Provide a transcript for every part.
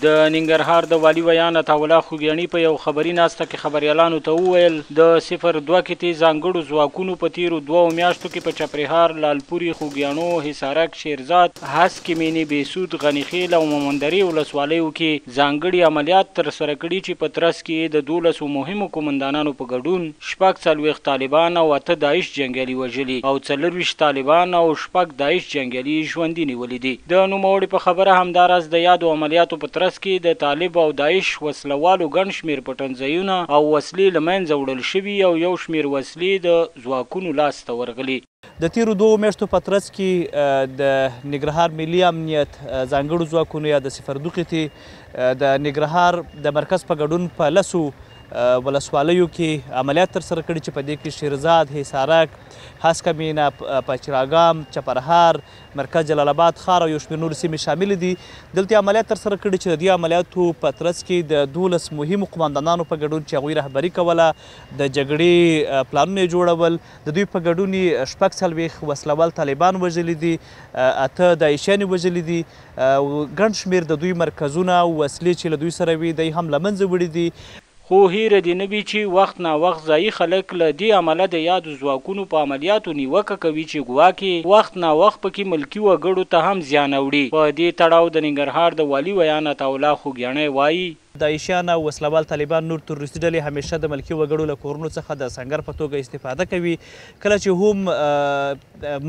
د ننګرهار د والي ویاند عطاالله خوګیاڼي په یو خبري ناسته کې خبریالانو ته وویل، د صفر دوه قطعې ځانګړو ځواکونو په تېرو دوو میاشتو کې په چپرهار، لالپوري، خوګیاڼو، حصارک، شېرزاد، هسکې مېنې، بهسود، غنيخېل او مومندرې ولسوالیو کې ځانګړي عملیات ترسره کړي چې په ترڅ کې یې د دولسو مهمو قومندانانو په ګډون شپږ څلوېښت طالبان او اته داعش جنګیالي وژلي او څلور ویشت طالبان او شپږ داعش جنګیالي یې ژوندي نیولي دي. د نوموړي په خبره همداراز د یادو عملیاتو په ترڅ کې د طالب او داعش وسله والو ګڼ شمېر پټنځایونه او وسلې له منځه وړل شوي او یو شمېر وسلې د ځواکونو لاس ته ورغلي. د تېرو دوو میاشتو په ترڅ کې د ننګرهار ملي امنیت ځانګړو ځواکونو یا د صفر دوه قطعې د ننګرهار د مرکز په ګډون په لسو ولسوالیو کې عملیات ترسره کړي چې په دې کې شیرزاد، حصارک، هسکه مینه، پچراګام، چپرهار، مرکز جلال آباد ښار او یو شمېر نورې سیمې شاملې دي. دلته عملیات ترسره کړي چې د دې عملیاتو په ترڅ کې د دولس مهمو قوماندانانو په ګډون چې هغوی رهبري کوله د جګړې پلانونه یې جوړول د دوی په ګډون یې شپږ څلوېښت وسله وال طالبان وژلي دي، اته داعشیان یې وژلي دي او ګڼ شمېر د دوی مرکزونه او وسلې چې له دوی سره وې دی هم له منځه وړي دي. خو هېره دې نه وي چې وخت ناوخت ځايي خلک له دې امله د یادو ځواکونو په عملیاتو نیوکه کوي چې ګواکې وخت ناوخت په کې ملکي وګړو ته هم زیان اوړي. په دې تړاو د ننګرهار د والي ویاند عطاالله خوږیاڼی وايي، داعشیان او وسله وال طالبان نور تروریستي ډلې همیشه د ملکي وګړو له کورونو څخه د سنګر په توګه استفاده کوي. کله چې هم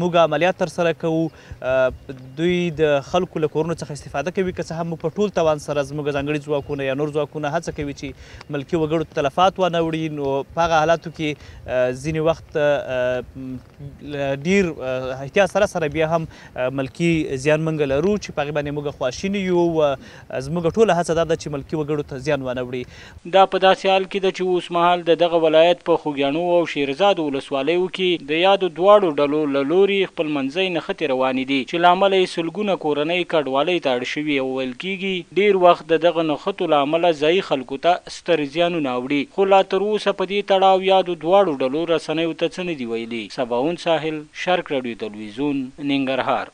موږ عملیات ترسره کوو، دوی د خلکو له کورونو څخه استفاده کوي. که څه هم موږ په ټول توان سره زموږ ځانګړي ځواکونه یا نور ځواکونه هڅه کوي چې ملکي وګړو ته تلفات وانه وړي، نو په هغه حالاتو کې ځینې وخت له ډیر احتیاط سره سره بیا هم ملکي زیان موږ لرو چې په هغې باندې موږ خواشیني یو او زموږ ټوله هڅه دا ده چې ملکي وګړو ته زیان وانه وړي. دا په داسې حال کې ده چې اوس مهال د دغه ولایت په خوږیاڼو او شیرزادو ولسوالیو کې د یادو دواړو ډلو له لوري خپل منځۍ نښتې روانې دي چې له امله یې سلګونه کورنۍ کډوالۍ ته اړ شوي او ویل کیږي ډیر وخت د دغه نښتو له امله ځایي خلکو ته ستر زیانونه اوړي، خو لا تر اوسه په دې تړاو یادو دواړو ډلو رسنیو ته څه نه دي ویلي. سباوون ساحل، شرق راډیو تلویزیون، ننګرهار.